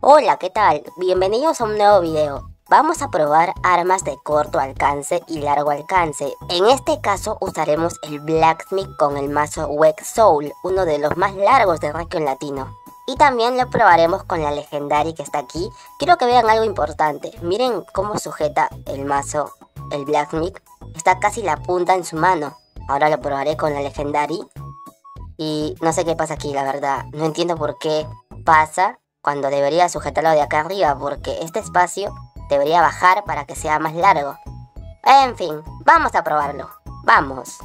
Hola, ¿qué tal? Bienvenidos a un nuevo video. Vamos a probar armas de corto alcance y largo alcance. En este caso usaremos el Blacksmith con el mazo Wex Soul, uno de los más largos de Requiem Latino. Y también lo probaremos con la Legendary que está aquí. Quiero que vean algo importante. Miren cómo sujeta el mazo, el Blacksmith. Está casi la punta en su mano. Ahora lo probaré con la Legendary. Y no sé qué pasa aquí, la verdad. No entiendo por qué pasa cuando debería sujetarlo de acá arriba, porque este espacio debería bajar para que sea más largo. En fin, vamos a probarlo. Vamos.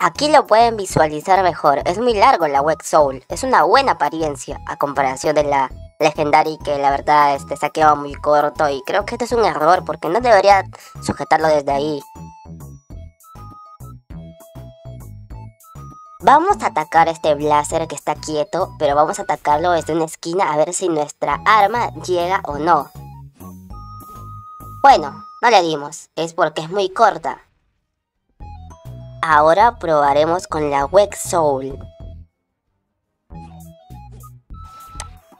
Aquí lo pueden visualizar mejor. Es muy largo la Wex Soul. Es una buena apariencia a comparación de la Legendary que la verdad este saqueaba muy corto y creo que este es un error porque no debería sujetarlo desde ahí. Vamos a atacar este blazer que está quieto, pero vamos a atacarlo desde una esquina a ver si nuestra arma llega o no. Bueno, no le dimos, es porque es muy corta. Ahora probaremos con la Wex Soul.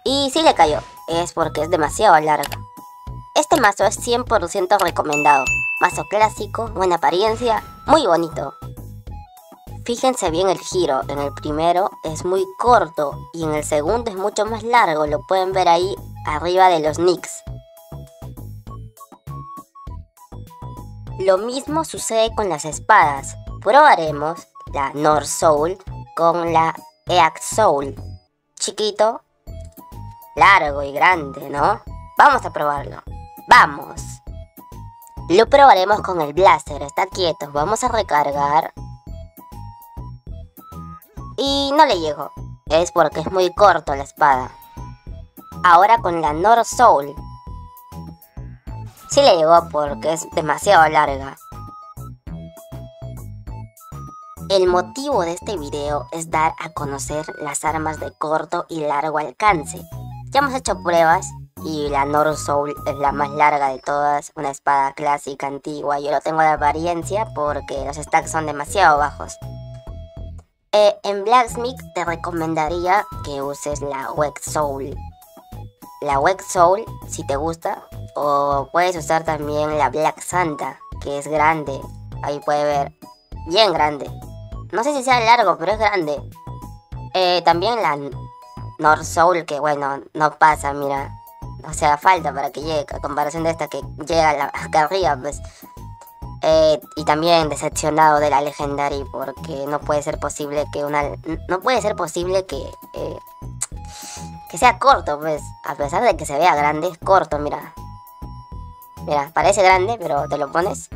Y si le cayó, es porque es demasiado larga. Este mazo es 100% recomendado. Mazo clásico, buena apariencia, muy bonito. Fíjense bien el giro, en el primero es muy corto y en el segundo es mucho más largo, lo pueden ver ahí arriba de los nicks. Lo mismo sucede con las espadas. Probaremos la North Soul con la Eac Soul. Chiquito, largo y grande, ¿no? Vamos a probarlo. ¡Vamos! Lo probaremos con el Blaster, está quieto. Vamos a recargar. Y no le llego. Es porque es muy corto la espada. Ahora con la North Soul. Sí le llegó porque es demasiado larga. El motivo de este video es dar a conocer las armas de corto y largo alcance. Ya hemos hecho pruebas y la North Soul es la más larga de todas, una espada clásica antigua. Yo lo tengo de apariencia porque los stacks son demasiado bajos. Eh, en Blacksmith te recomendaría que uses la Wex Soul. La Wex Soul, si te gusta, o puedes usar también la Black Santa, que es grande. Ahí puede ver, bien grande. No sé si sea largo, pero es grande. Eh, también la North Soul, que bueno, no pasa, mira. O sea, falta para que llegue, a comparación de esta que llega la, acá arriba, pues. Eh, y también decepcionado de la Legendary porque no puede ser posible que una... No puede ser posible que... Eh, que sea corto, pues. A pesar de que se vea grande, es corto, mira. Mira, parece grande, pero te lo pones.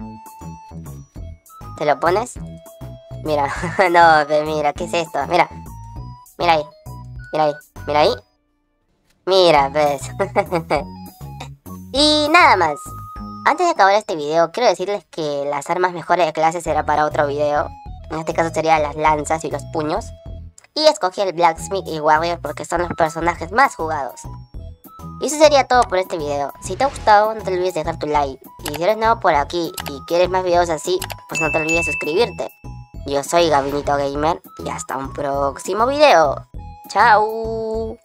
Te lo pones. Mira, no, mira, ¿qué es esto? Mira. Mira ahí. Mira ahí. Mira ahí. Mira, pues. y nada más. Antes de acabar este video, quiero decirles que las armas mejores de clase será para otro video. En este caso serían las lanzas y los puños. Y escogí el Blacksmith y Warrior porque son los personajes más jugados. Y eso sería todo por este video. Si te ha gustado, no te olvides de dejar tu like. Y si eres nuevo por aquí y quieres más videos así, pues no te olvides de suscribirte. Yo soy Gabinito Gamer y hasta un próximo video. ¡Chao!